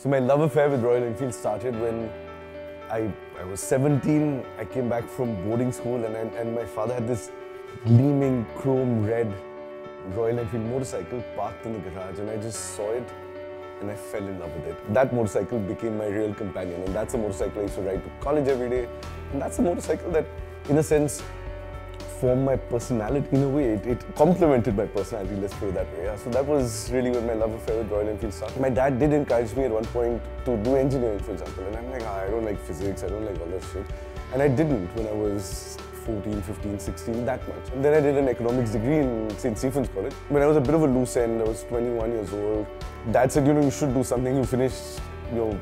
So my love affair with Royal Enfield started when I, I was 17. I came back from boarding school and, I, and my father had this gleaming chrome red Royal Enfield motorcycle parked in the garage and I just saw it and I fell in love with it. That motorcycle became my real companion and that's a motorcycle I used to ride to college every day and that's a motorcycle that in a sense formed my personality in a way. It, it complemented my personality, let's put it that way. Yeah. So that was really when my love affair with Royal Enfield started. My dad did encourage me at one point to do engineering, for example. And I'm like, ah, I don't like physics, I don't like all that shit. And I didn't when I was 14, 15, 16, that much. And then I did an economics degree in St. Stephen's College. When I was a bit of a loose end, I was 21 years old. Dad said, you know, you should do something. You finished your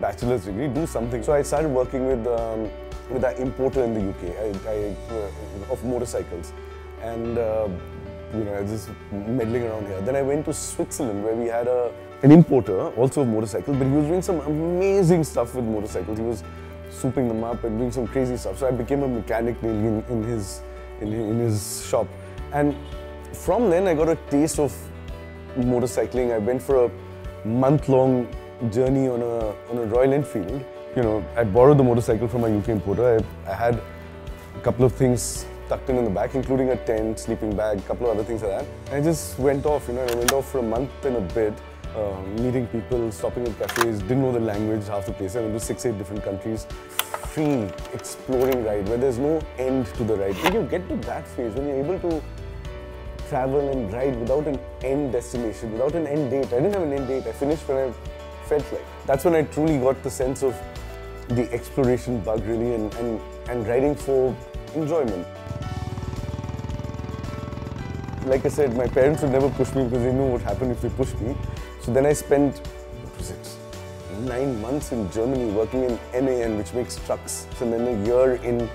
bachelor's degree, do something. So I started working with um, with an importer in the UK I, I, uh, of motorcycles. And uh, you know, I was just meddling around here. Then I went to Switzerland where we had a, an importer, also of motorcycles, but he was doing some amazing stuff with motorcycles. He was souping them up and doing some crazy stuff. So I became a mechanic in, in his in, in his shop. And from then I got a taste of motorcycling. I went for a month-long journey on a on a Royal Enfield you know, I borrowed the motorcycle from my UK importer. I, I, had a couple of things tucked in in the back, including a tent, sleeping bag, a couple of other things like that. And I just went off, you know, I went off for a month and a bit, uh, meeting people, stopping at cafes, didn't know the language, half the place. I went to six, eight different countries. Free, exploring ride, where there's no end to the ride. When you get to that phase, when you're able to travel and ride without an end destination, without an end date. I didn't have an end date. I finished when I felt like. That's when I truly got the sense of the exploration bug really and, and, and riding for enjoyment. Like I said, my parents would never push me because they knew what happened if they pushed me. So then I spent, what was it, nine months in Germany working in MAN, which makes trucks. So then a year in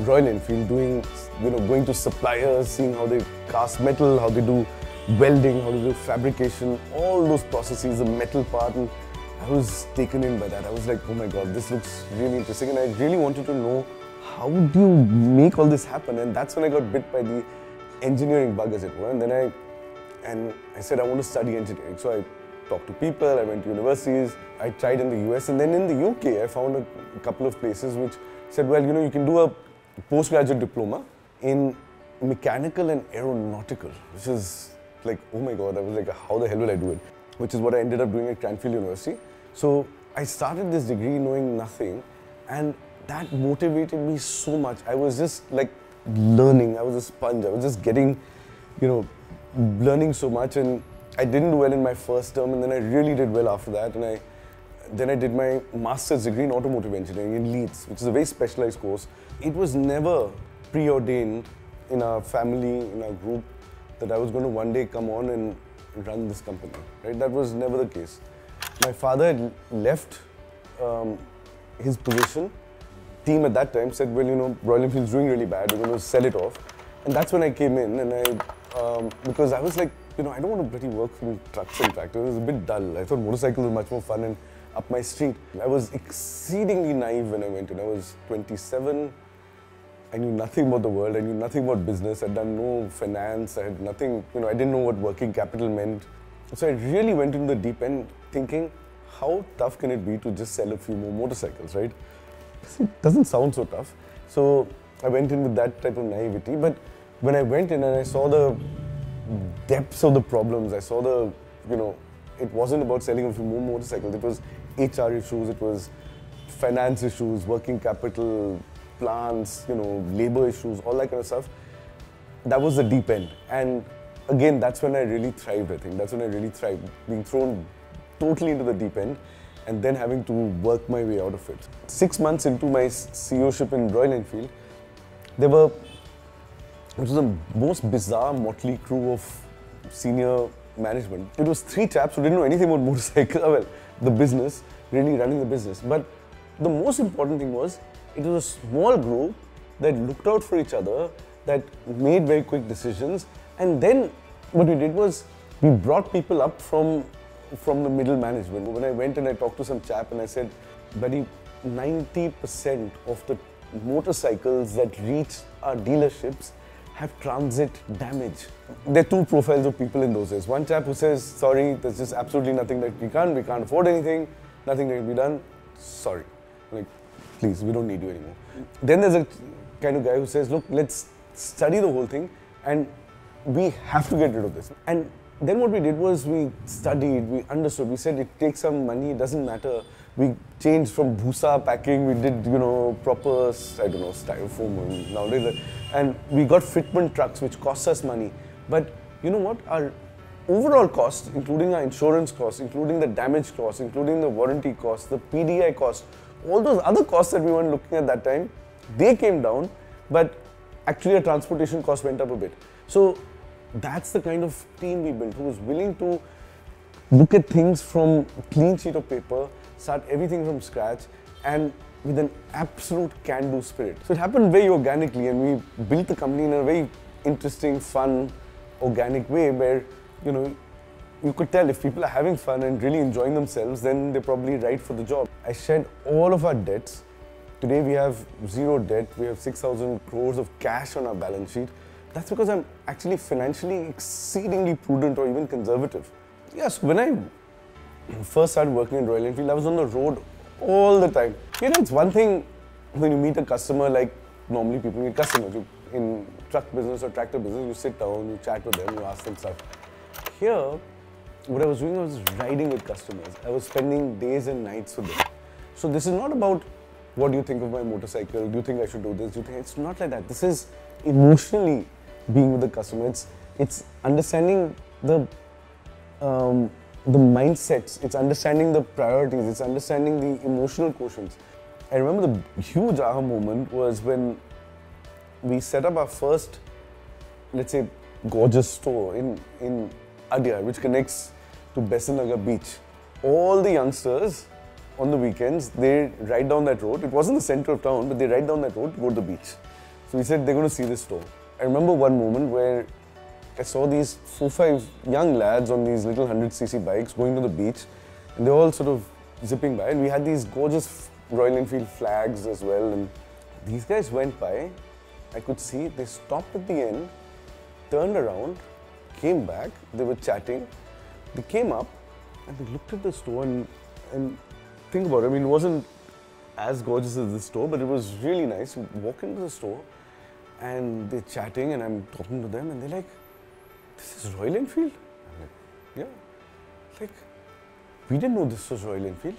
Royal Enfield doing, you know, going to suppliers, seeing how they cast metal, how they do welding, how they do fabrication, all those processes, the metal part. And I was taken in by that. I was like, oh my god, this looks really interesting. And I really wanted to know how do you make all this happen? And that's when I got bit by the engineering bug, as it were. And then I, and I said, I want to study engineering. So I talked to people, I went to universities, I tried in the US. And then in the UK, I found a couple of places which said, well, you know, you can do a postgraduate diploma in mechanical and aeronautical, which is like, oh my god, I was like, how the hell will I do it? Which is what I ended up doing at Cranfield University. So I started this degree knowing nothing, and that motivated me so much. I was just like learning. I was a sponge. I was just getting, you know, learning so much, and I didn't do well in my first term, and then I really did well after that, and I. Then I did my master's degree in automotive engineering in Leeds, which is a very specialized course. It was never preordained in our family, in our group, that I was going to one day come on and run this company. Right? That was never the case my father left um, his position. Team at that time said, well, you know, Royal Enfield's doing really bad. We're going to sell it off. And that's when I came in and I, um, because I was like, you know, I don't want to bloody work in trucks and tractors. It was a bit dull. I thought motorcycles were much more fun and up my street. I was exceedingly naive when I went in. I was 27. I knew nothing about the world. I knew nothing about business. I'd done no finance. I had nothing, you know, I didn't know what working capital meant. So I really went into the deep end thinking, how tough can it be to just sell a few more motorcycles, right? It doesn't sound so tough. So I went in with that type of naivety. But when I went in and I saw the depths of the problems, I saw the, you know, it wasn't about selling a few more motorcycles. It was HR issues, it was finance issues, working capital, plants, you know, labor issues, all that kind of stuff. That was the deep end. And again, that's when I really thrived, I think. That's when I really thrived, being thrown totally into the deep end and then having to work my way out of it. Six months into my CEOship in Royal Enfield, there were, it was the most bizarre motley crew of senior management. It was three chaps who didn't know anything about motorcycle, ah, well, the business, really running the business. But the most important thing was, it was a small group that looked out for each other, that made very quick decisions, and then what we did was we brought people up from from the middle management. When I went and I talked to some chap and I said, buddy, 90% of the motorcycles that reach our dealerships have transit damage. There are two profiles of people in those days. One chap who says, sorry, there's just absolutely nothing that we can't, we can't afford anything, nothing that can be done, sorry. Like, please, we don't need you anymore. Then there's a kind of guy who says, look, let's study the whole thing and we have to get rid of this. And then what we did was we studied, we understood, we said it takes some money, it doesn't matter. We changed from bhusa packing, we did, you know, proper, I don't know, styrofoam nowadays. And we got fitment trucks, which cost us money. But you know what? Our overall cost, including our insurance costs, including the damage cost, including the warranty cost, the PDI cost, all those other costs that we weren't looking at that time, they came down, but actually our transportation cost went up a bit. So that's the kind of team we built who was willing to look at things from clean sheet of paper, start everything from scratch, and with an absolute can-do spirit. So it happened very organically, and we built the company in a very interesting, fun, organic way where you know you could tell if people are having fun and really enjoying themselves, then they're probably right for the job. I shed all of our debts. Today we have zero debt. We have 6,000 crores of cash on our balance sheet. That's because I'm actually financially exceedingly prudent or even conservative. Yes, when I first started working in Royal Enfield, I was on the road all the time. You know, it's one thing when you meet a customer like normally people meet customers. You, in truck business or tractor business, you sit down, you chat with them, you ask them stuff. Here, what I was doing I was riding with customers. I was spending days and nights with them. So this is not about what do you think of my motorcycle? Do you think I should do this? Do you think it's not like that? This is emotionally being with the customer. It's it's understanding the um, the mindsets. It's understanding the priorities. It's understanding the emotional quotients. I remember the huge aha moment was when we set up our first, let's say, gorgeous store in in Adyar, which connects to Besant Nagar Beach. All the youngsters on the weekends, they ride down that road. It wasn't the center of town, but they ride down that road to go to the beach. So we said they're going to see this store. I remember one moment where I saw these four, five young lads on these little 100cc bikes going to the beach, and they're all sort of zipping by. And we had these gorgeous Royal Enfield flags as well. And these guys went by. I could see they stopped at the end, turned around, came back. They were chatting. They came up and they looked at the store and, and think about it. I mean, it wasn't as gorgeous as this store, but it was really nice. You walk into the store and they're chatting and I'm talking to them and they're like, this is Royal Enfield? I'm like, yeah. Like, we didn't know this was Royal Enfield.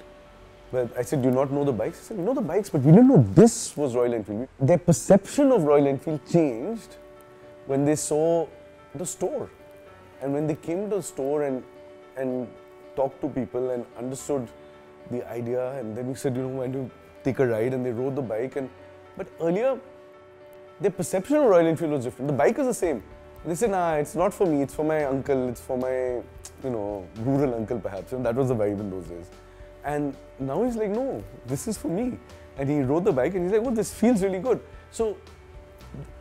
But I said, do you not know the bikes? He said, we know the bikes, but we didn't know this was Royal Enfield. Their perception of Royal Enfield changed when they saw the store. And when they came to the store and, and talked to people and understood the idea, and then we said, you know, why you take a ride? And they rode the bike. And But earlier, their perception of Royal Enfield was different. The bike is the same. They said, nah, it's not for me, it's for my uncle, it's for my, you know, rural uncle perhaps. And that was the vibe in those days. And now he's like, no, this is for me. And he rode the bike and he's like, oh, this feels really good. So,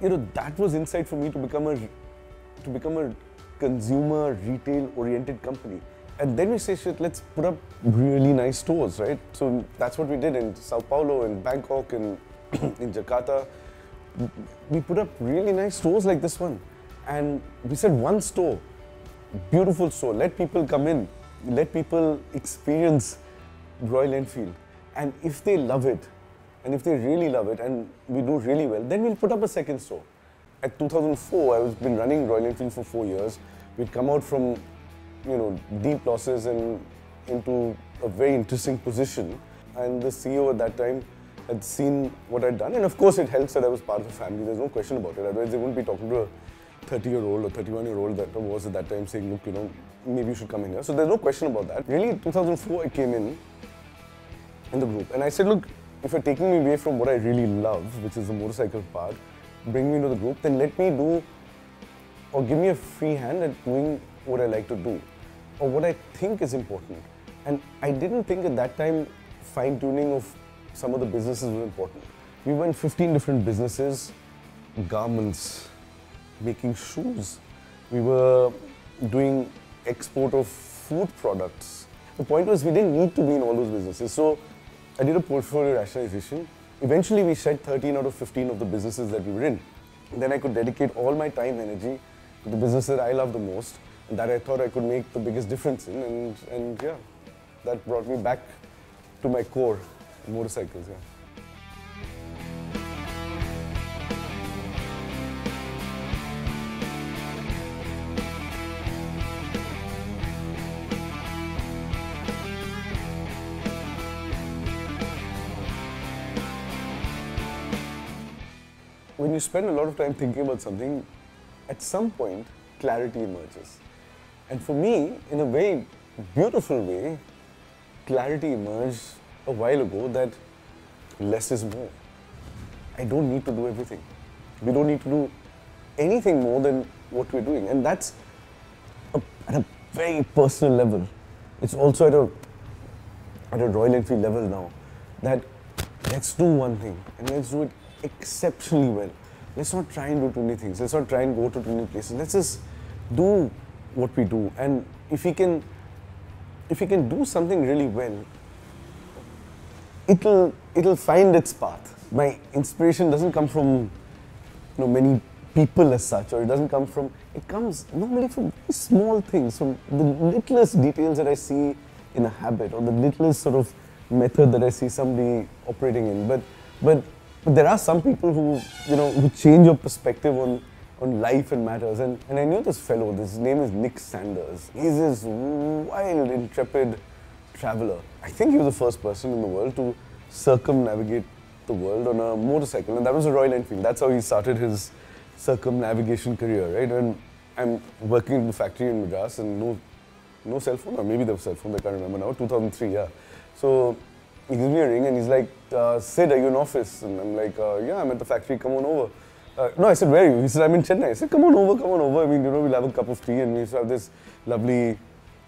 you know, that was insight for me to become a, to become a consumer retail oriented company. And then we say, shit, let's put up really nice stores, right? So that's what we did in Sao Paulo, in Bangkok, in, in Jakarta we put up really nice stores like this one. And we said one store, beautiful store, let people come in, let people experience Royal Enfield. And if they love it, and if they really love it, and we do really well, then we'll put up a second store. At 2004, I was been running Royal Enfield for four years. We'd come out from, you know, deep losses and into a very interesting position. And the CEO at that time had seen what I'd done. And of course, it helps that I was part of the family. There's no question about it. Otherwise, they wouldn't be talking to a 30 year old or 31 year old that was at that time saying, look, you know, maybe you should come in here. So there's no question about that. Really, in 2004, I came in in the group. And I said, look, if you're taking me away from what I really love, which is the motorcycle part, bring me into the group, then let me do or give me a free hand at doing what I like to do or what I think is important. And I didn't think at that time fine tuning of some of the businesses was important. We went 15 different businesses, garments, making shoes. We were doing export of food products. The point was we didn't need to be in all those businesses. So I did a portfolio rationalization. Eventually we shed 13 out of 15 of the businesses that we were in. then I could dedicate all my time, and energy to the business that I love the most, and that I thought I could make the biggest difference in. And, and yeah, that brought me back to my core, motorcycles. Yeah. when you spend a lot of time thinking about something, at some point, clarity emerges. And for me, in a very beautiful way, clarity emerged a while ago that less is more. I don't need to do everything. We don't need to do anything more than what we're doing. And that's a, at a very personal level. It's also at a, at a Royal level now that let's do one thing and let's do it exceptionally well. Let's not try and do too many things. Let's not try and go to too many places. Let's just do what we do. And if we can, if we can do something really well, it'll it'll find its path. My inspiration doesn't come from you know many people as such, or it doesn't come from. It comes normally from very small things, from the littlest details that I see in a habit, or the littlest sort of method that I see somebody operating in. But but but there are some people who, you know, who change your perspective on, on life and matters. And, and I knew this fellow, his name is Nick Sanders. He's this wild, intrepid traveler. I think he was the first person in the world to circumnavigate the world on a motorcycle. And that was a Royal Enfield. That's how he started his circumnavigation career, right? And I'm working in the factory in Madras and no, no cell phone, or maybe there was cell phone, I can't remember now, 2003, yeah. So he gives me a ring and he's like, uh, Sid, are you in office? And I'm like, uh, yeah, I'm at the factory, come on over. Uh, no, I said, where are you? He said, I'm in Chennai. I said, come on over, come on over. I mean, you know, we'll have a cup of tea and we used to have this lovely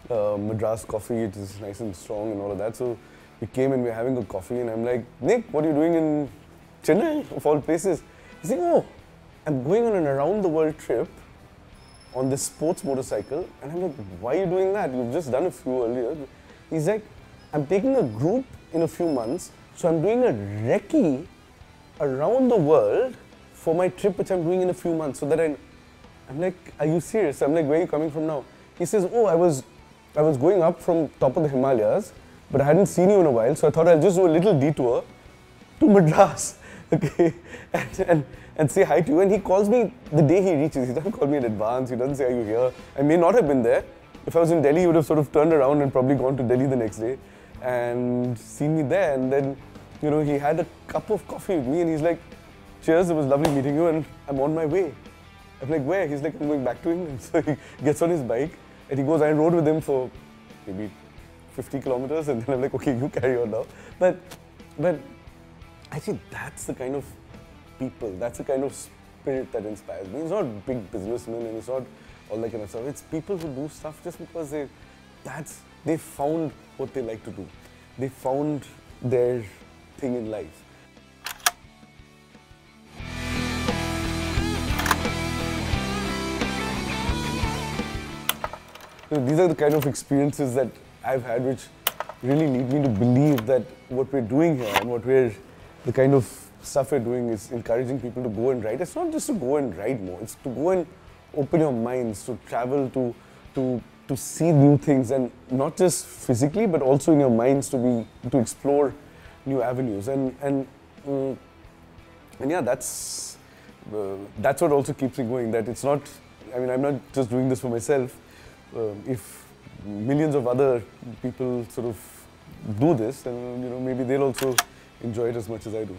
uh, Madras coffee. It is nice and strong and all of that. So we came and we are having a coffee and I'm like, Nick, what are you doing in Chennai, of all places? He's like, oh, I'm going on an around the world trip on this sports motorcycle. And I'm like, why are you doing that? You've just done a few earlier. He's like, I'm taking a group in a few months. So I'm doing a recce around the world for my trip, which I'm doing in a few months. So that I, I'm like, are you serious? I'm like, where are you coming from now? He says, oh, I was, I was going up from top of the Himalayas, but I hadn't seen you in a while, so I thought I'll just do a little detour to Madras, okay, and, and, and say hi to you. And he calls me the day he reaches. He doesn't call me in advance. He doesn't say, are you here? I may not have been there. If I was in Delhi, he would have sort of turned around and probably gone to Delhi the next day and seen me there. And then, you know, he had a cup of coffee with me and he's like, cheers, it was lovely meeting you and I'm on my way. I'm like, where? He's like, I'm going back to England. So he gets on his bike and he goes, I rode with him for maybe 50 kilometers and then I'm like, okay, you carry on now. But, but I think that's the kind of people, that's the kind of spirit that inspires me. It's not big businessmen and it's not all that kind of stuff. It's people who do stuff just because they, that's, they found what they like to do. They found their thing in life. These are the kind of experiences that I've had which really lead me to believe that what we're doing here and what we're, the kind of stuff we're doing is encouraging people to go and ride. It's not just to go and ride more, it's to go and open your minds, to travel, to, to to see new things and not just physically but also in your minds to be to explore new avenues and and um, and yeah that's uh, that's what also keeps me going that it's not i mean i'm not just doing this for myself uh, if millions of other people sort of do this then you know maybe they'll also enjoy it as much as i do